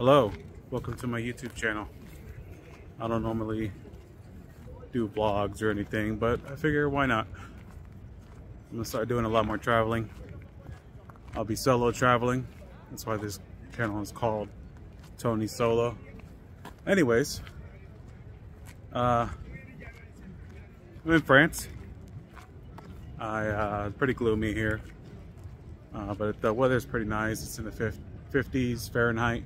Hello, welcome to my YouTube channel. I don't normally do vlogs or anything, but I figure why not? I'm gonna start doing a lot more traveling. I'll be solo traveling. That's why this channel is called Tony Solo. Anyways, uh, I'm in France. I uh, pretty gloomy here, uh, but the weather's pretty nice. It's in the 50s Fahrenheit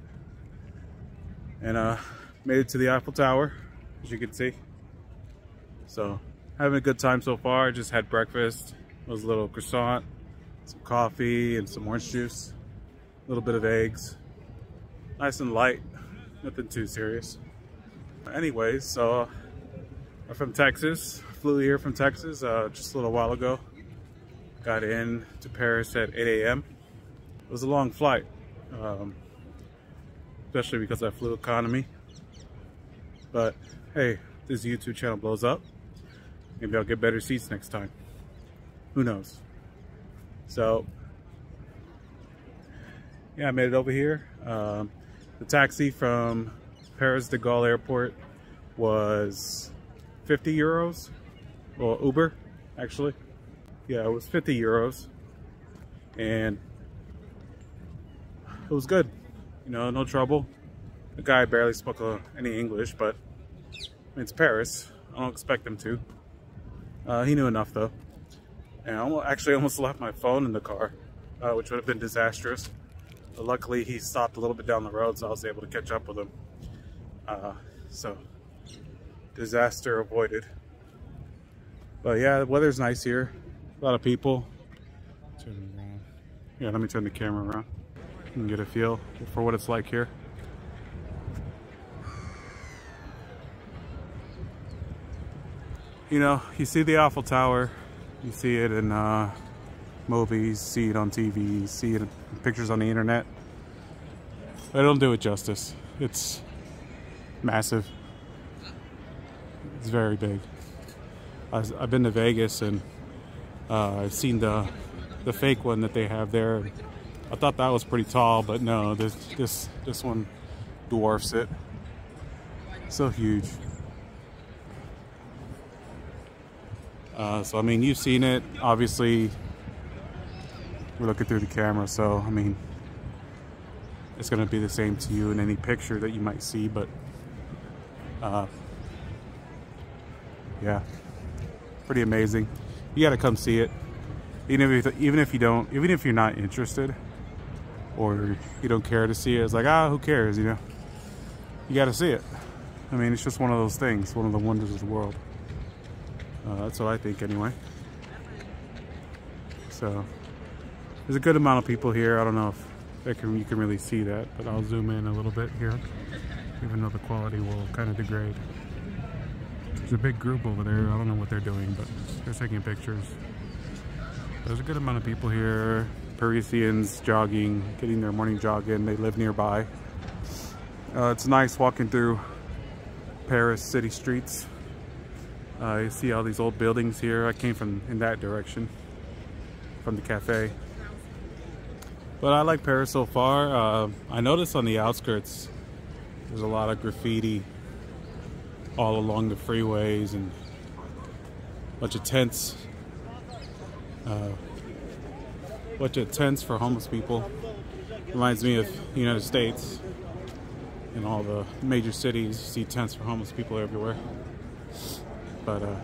and uh, made it to the Eiffel Tower, as you can see. So, having a good time so far. Just had breakfast. It was a little croissant, some coffee, and some orange juice. A little bit of eggs. Nice and light. Nothing too serious. Anyways, so I'm from Texas. Flew here from Texas uh, just a little while ago. Got in to Paris at 8 a.m. It was a long flight. Um, especially because I flew economy. But hey, this YouTube channel blows up, maybe I'll get better seats next time. Who knows? So, yeah, I made it over here. Um, the taxi from Paris de Gaulle Airport was 50 euros. Well, Uber, actually. Yeah, it was 50 euros. And it was good you know, no trouble. The guy barely spoke uh, any English, but I mean, it's Paris. I don't expect him to. Uh, he knew enough though. And I almost, actually almost left my phone in the car, uh, which would have been disastrous. But luckily he stopped a little bit down the road, so I was able to catch up with him. Uh, so, disaster avoided. But yeah, the weather's nice here. A lot of people. Yeah, let me turn the camera around and get a feel for what it's like here. You know, you see the Eiffel Tower, you see it in uh, movies, see it on TV, see it in pictures on the internet. I don't do it justice. It's massive. It's very big. I've been to Vegas and uh, I've seen the the fake one that they have there. I thought that was pretty tall, but no, this this this one dwarfs it. So huge. Uh, so I mean, you've seen it. Obviously, we're looking through the camera, so I mean, it's gonna be the same to you in any picture that you might see. But uh, yeah, pretty amazing. You gotta come see it, even if even if you don't, even if you're not interested or you don't care to see it. It's like, ah, who cares, you know? You got to see it. I mean, it's just one of those things, one of the wonders of the world. Uh, that's what I think anyway. So, there's a good amount of people here. I don't know if can, you can really see that, but I'll zoom in a little bit here, even though the quality will kind of degrade. There's a big group over there. I don't know what they're doing, but they're taking pictures. There's a good amount of people here. Parisians jogging, getting their morning jog in. They live nearby. Uh, it's nice walking through Paris city streets. Uh, you see all these old buildings here. I came from in that direction, from the cafe. But I like Paris so far. Uh, I noticed on the outskirts, there's a lot of graffiti all along the freeways and a bunch of tents. Uh, bunch of tents for homeless people. Reminds me of the United States. In all the major cities, you see tents for homeless people everywhere. But uh,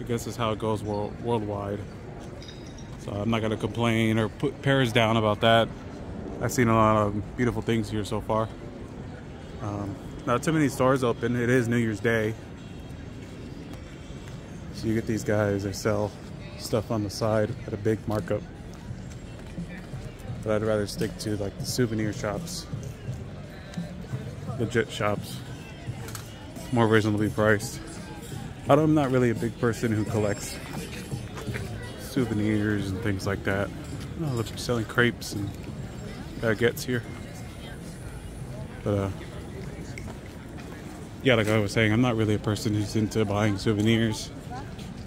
I guess that's how it goes world, worldwide. So I'm not gonna complain or put Paris down about that. I've seen a lot of beautiful things here so far. Um, not too many stores open. It is New Year's Day. So you get these guys, they sell stuff on the side at a big markup but I'd rather stick to like the souvenir shops, legit shops, more reasonably priced. I'm not really a big person who collects souvenirs and things like that. Oh, look, selling crepes and baguettes here. But uh, yeah, like I was saying, I'm not really a person who's into buying souvenirs.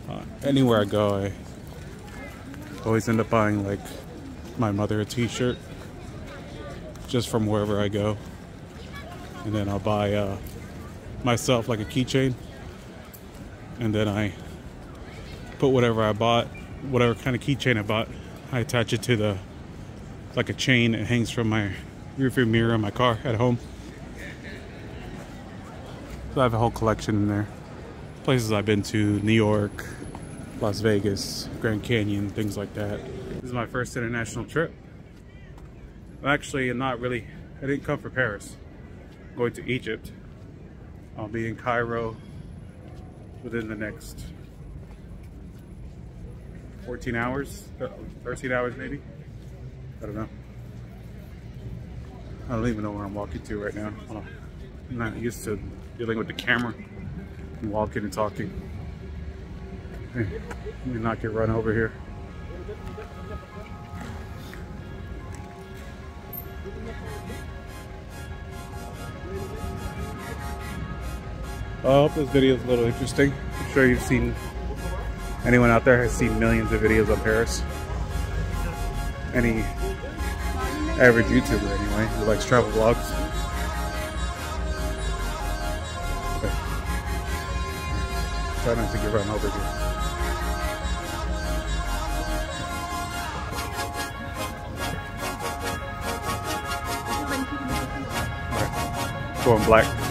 Uh, anywhere I go, I always end up buying like my mother a t-shirt just from wherever I go. And then I'll buy uh, myself like a keychain. And then I put whatever I bought, whatever kind of keychain I bought, I attach it to the, like a chain that hangs from my rearview mirror in my car at home. So I have a whole collection in there. Places I've been to, New York, Las Vegas, Grand Canyon, things like that. This is my first international trip. I'm actually not really, I didn't come for Paris. I'm going to Egypt. I'll be in Cairo within the next 14 hours, 13 hours maybe. I don't know. I don't even know where I'm walking to right now. I'm not used to dealing with the camera and walking and talking. Let me not get run over here. Oh, I hope this video is a little interesting. I'm sure you've seen, anyone out there has seen millions of videos on Paris. Any average YouTuber anyway, who likes travel vlogs. Okay. Try not to get run over here. Alright. Going black.